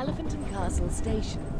Elephant and Castle Station.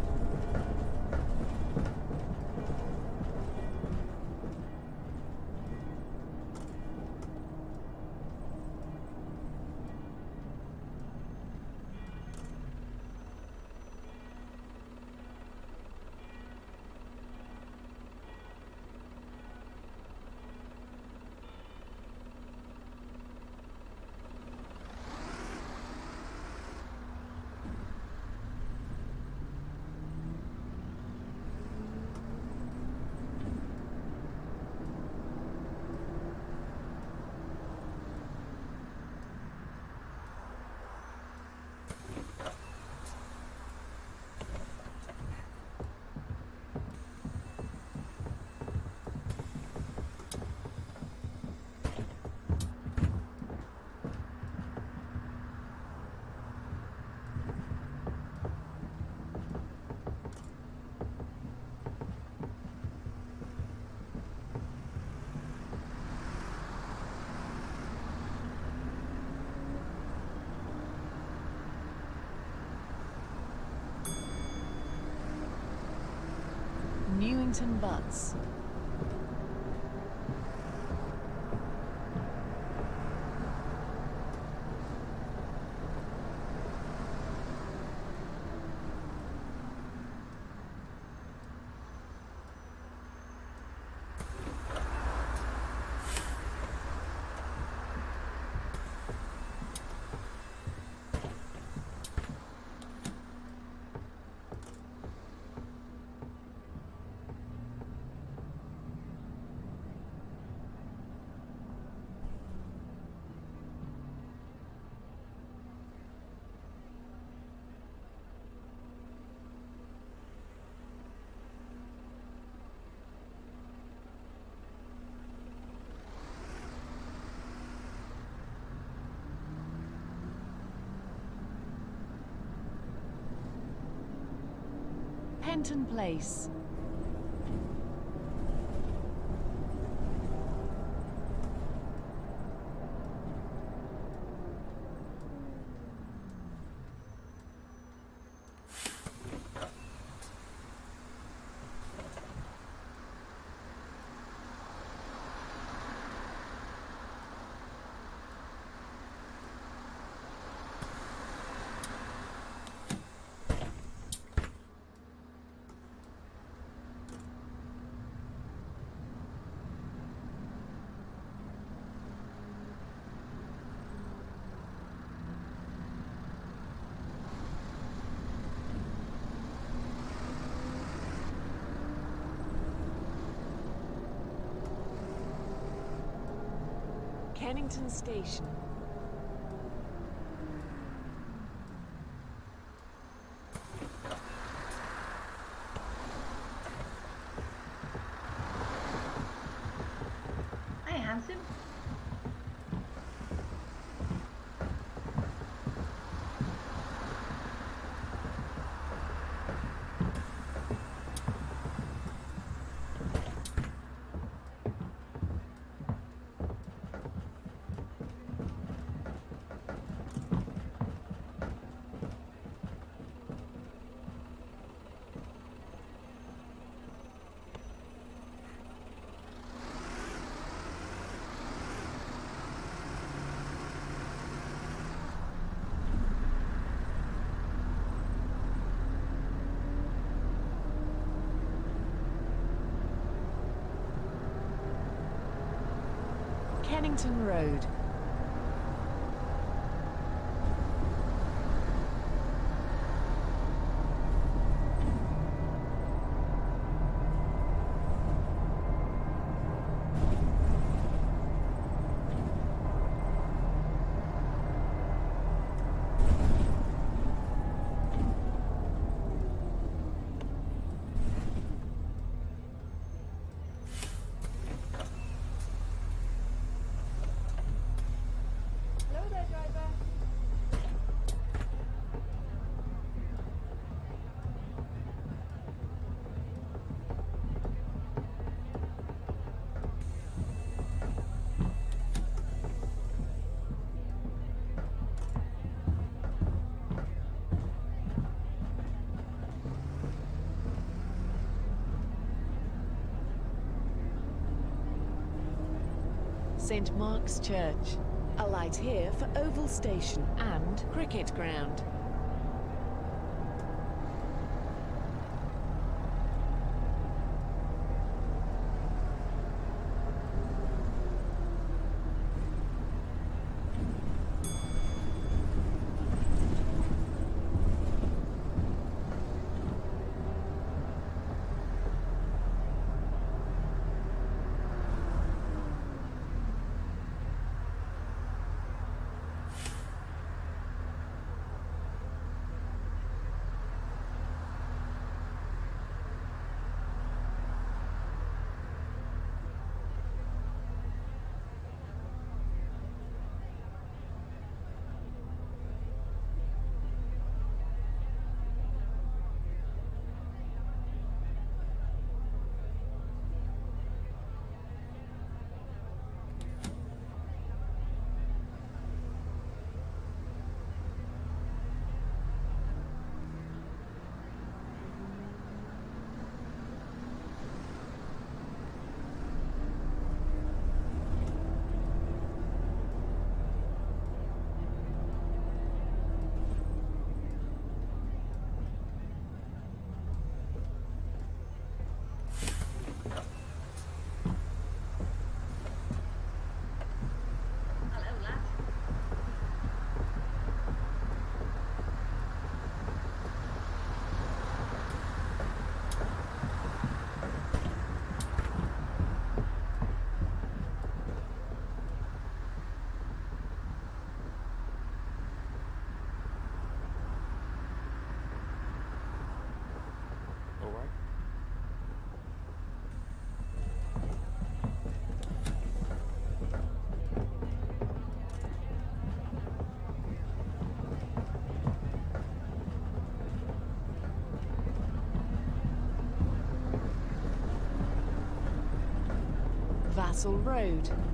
Newington Butts. Penton Place. Kennington Station. Kennington Road. St Mark's Church. A light here for Oval Station and Cricket Ground. Vassall Road.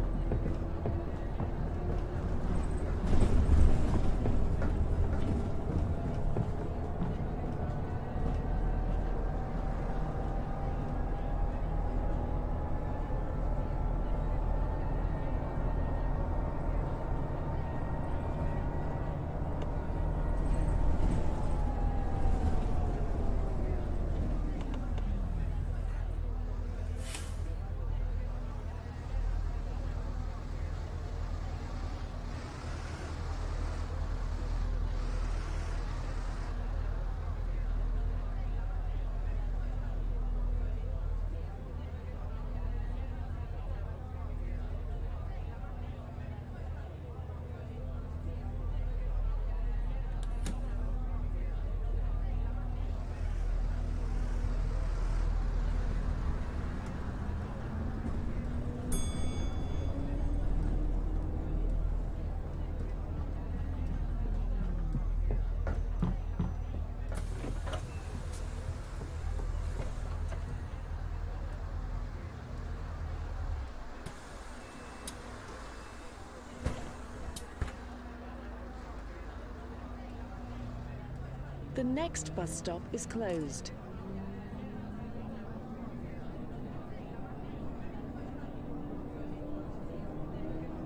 The next bus stop is closed.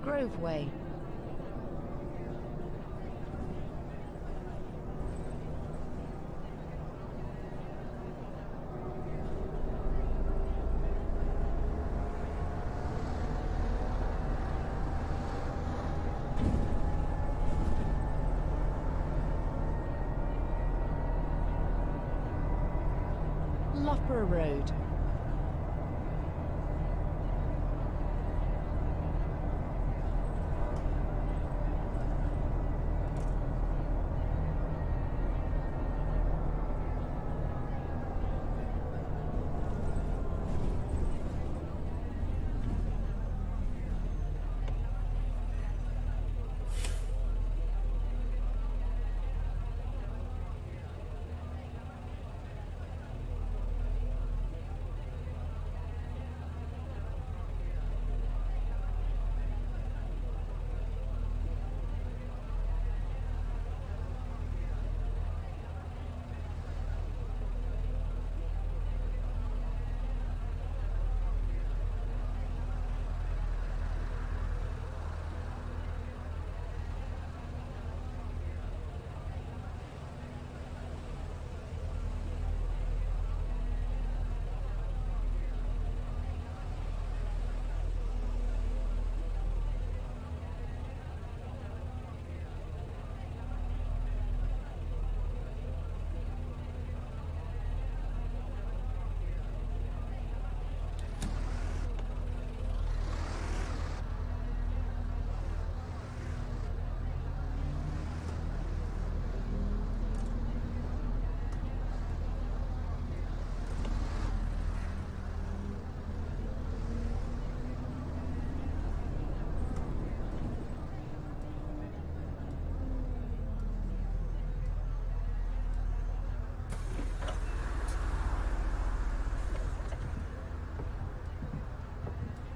Grove Way.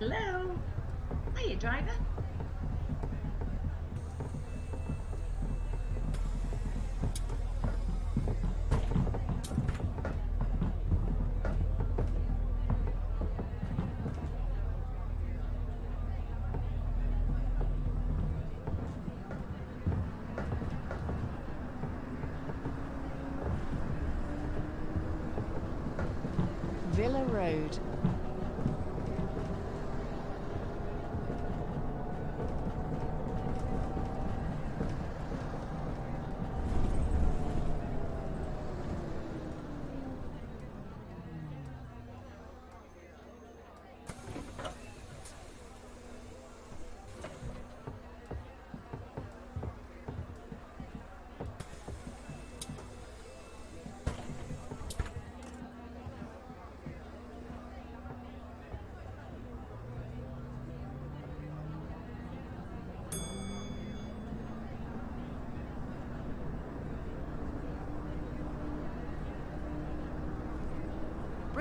Hello? Hiya, driver. Villa Road.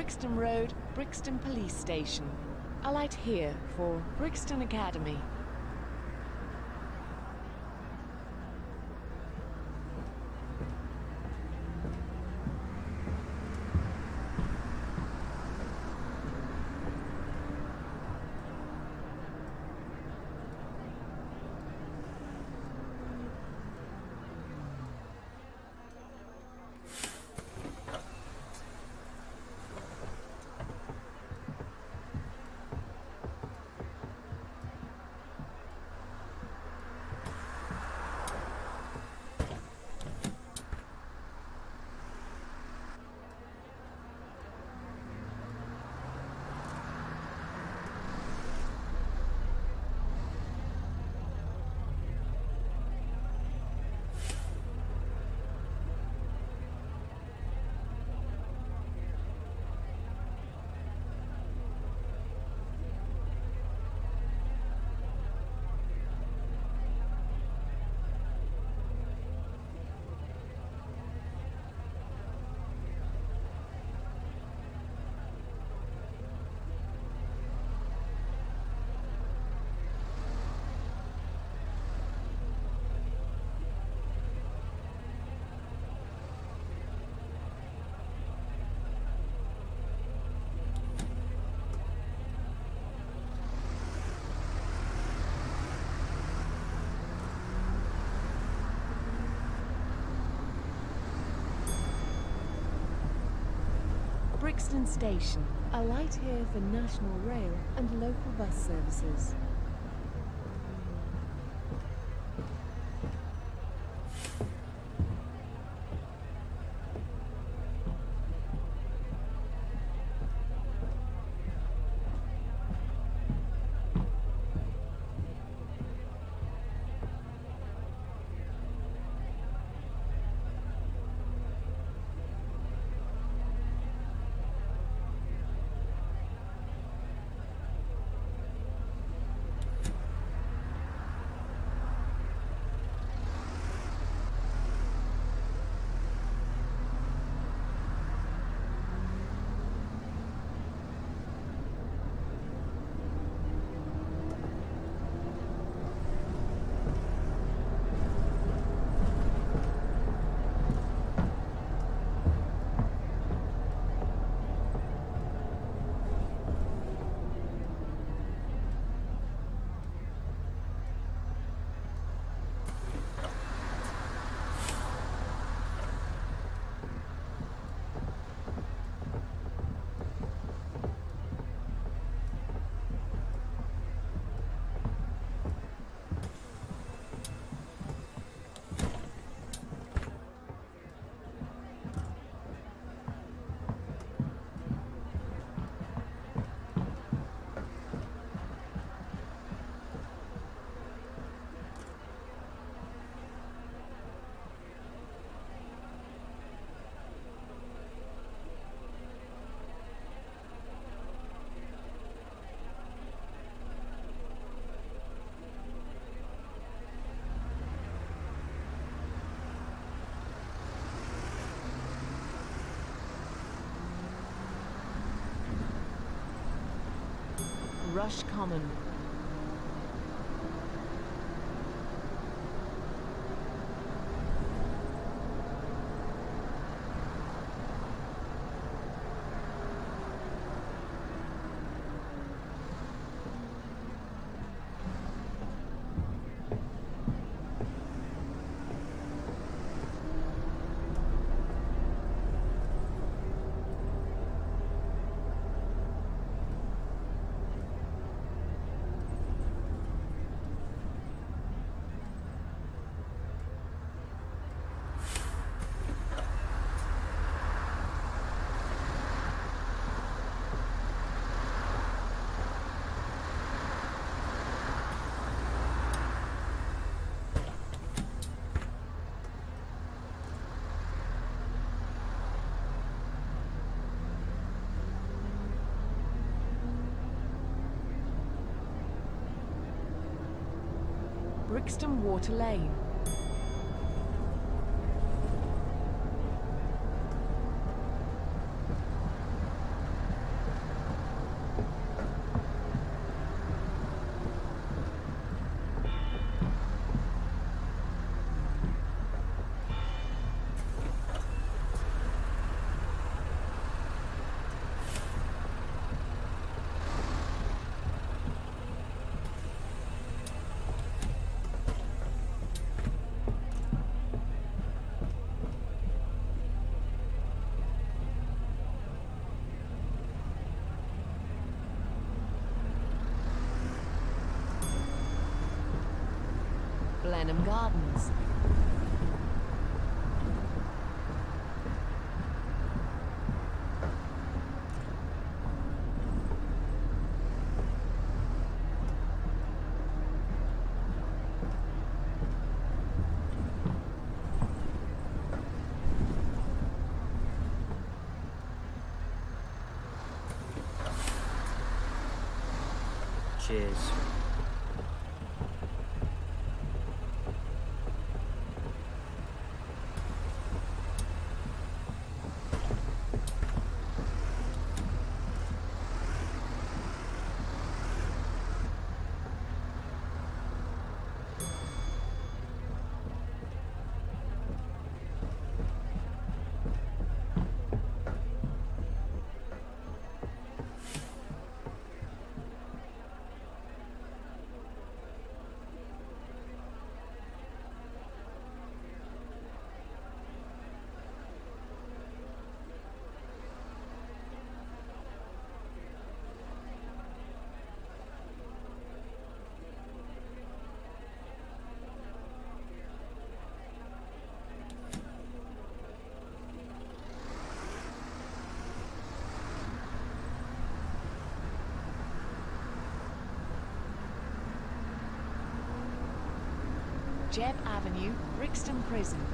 Brixton Road, Brixton Police Station. Alight here for Brixton Academy. Brixton Station. Alight here for National Rail and local bus services. Rush Common. Brixton Water Lane. Cheers. Jebb Avenue, Brixton Prison.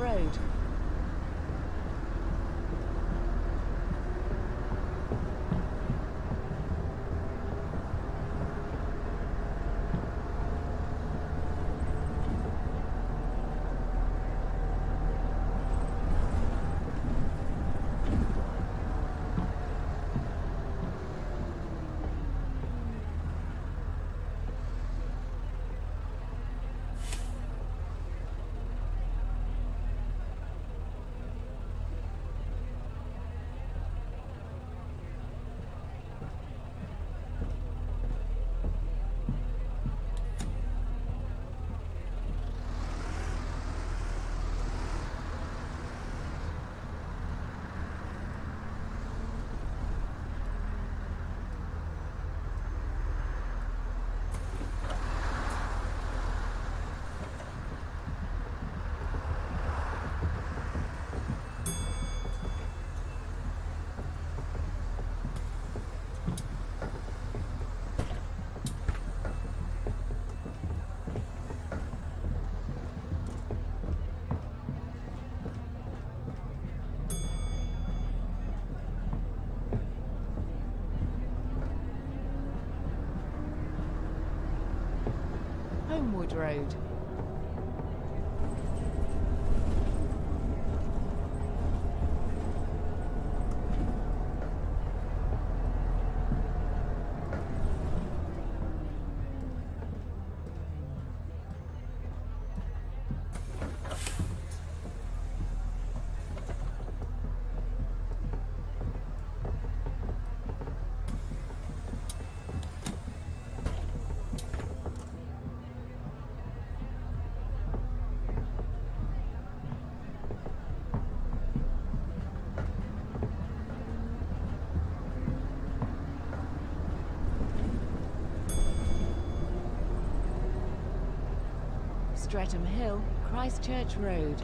Road. Holmewood Road. Streatham Hill, Christchurch Road.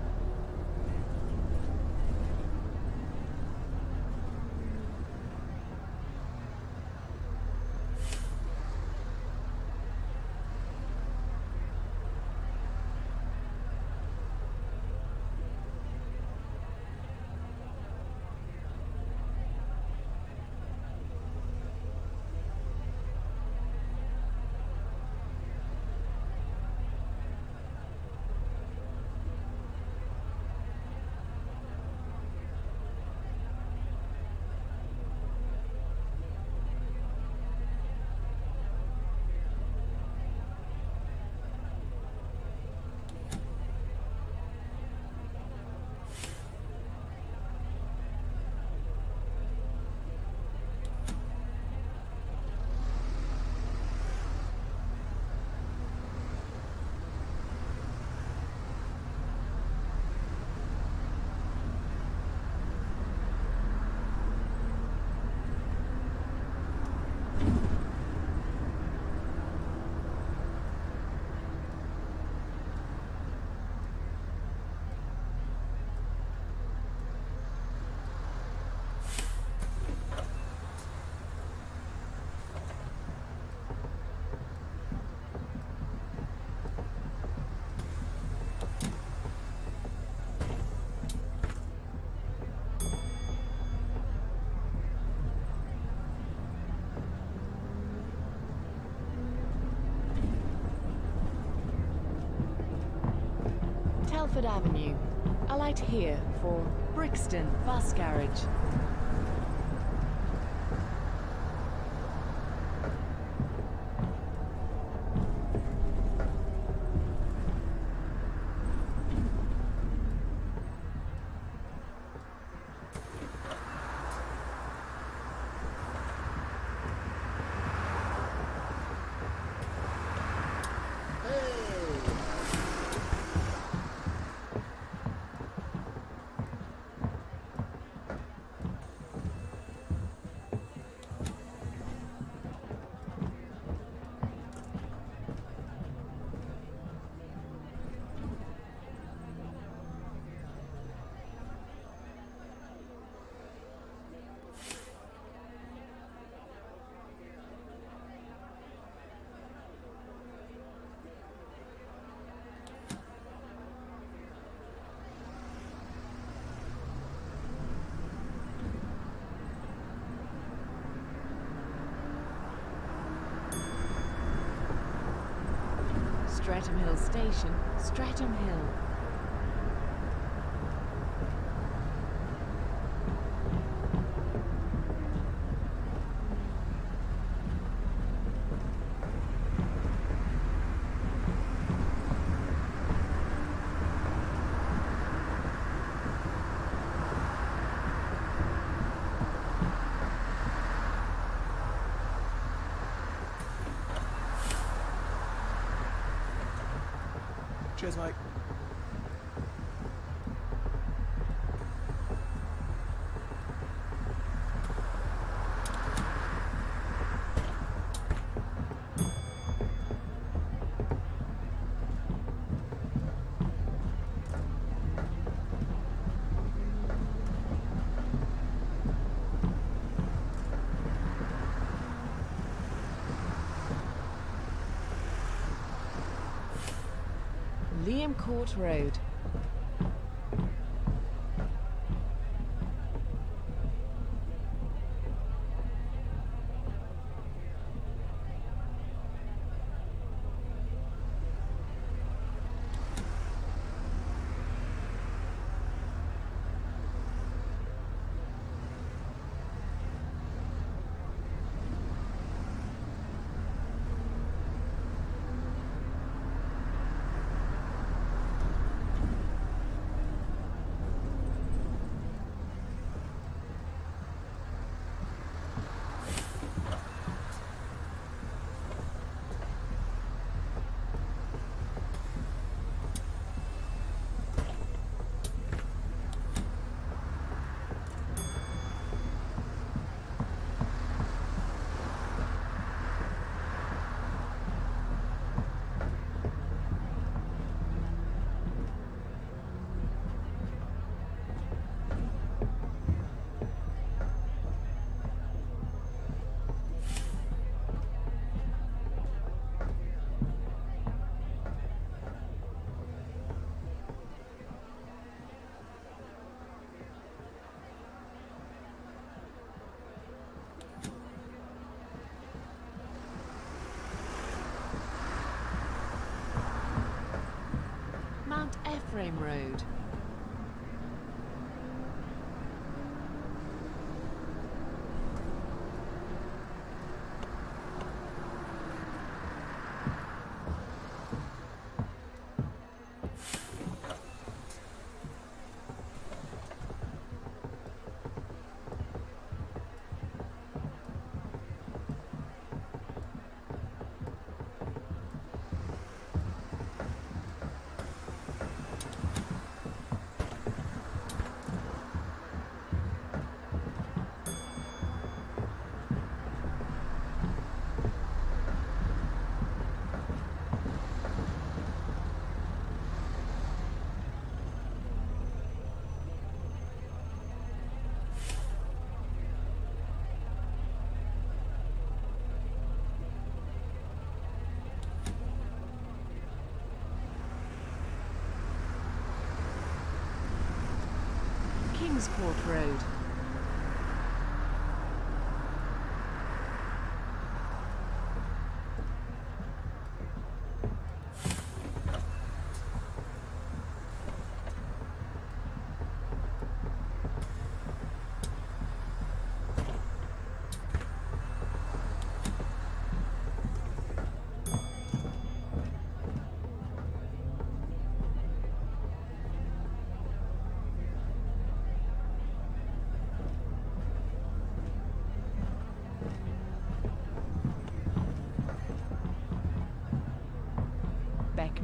Avenue. Alight here for Brixton Bus Garage. Streatham Hill Station, Streatham Hill. Leigham Court Road. Frame Road. Kingscourt Road.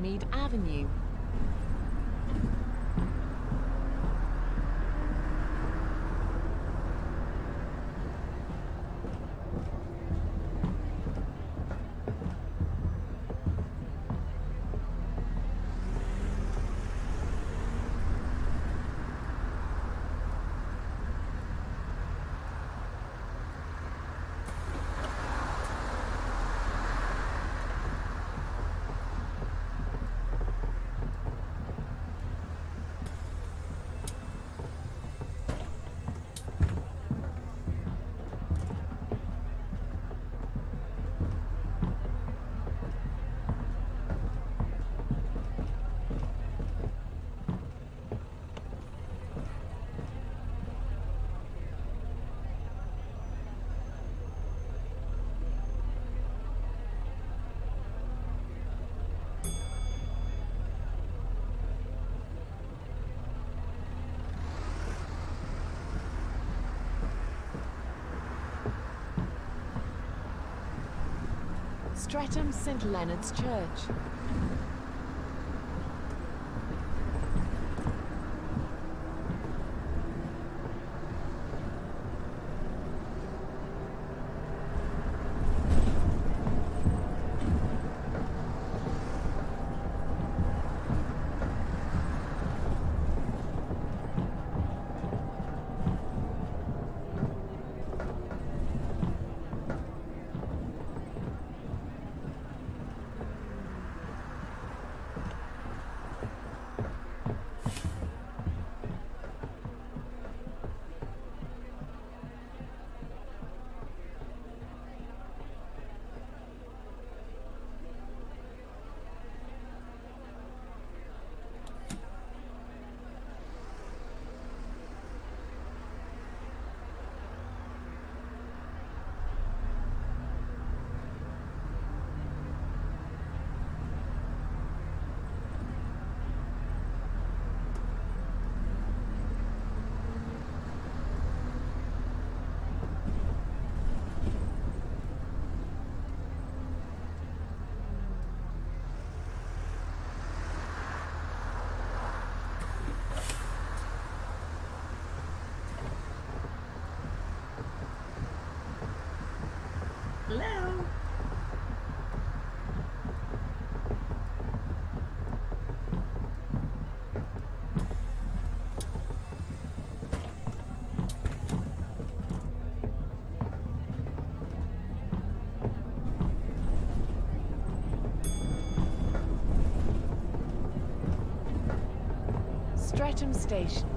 Becmead Avenue. Streatham St Leonard's Church. Streatham Station.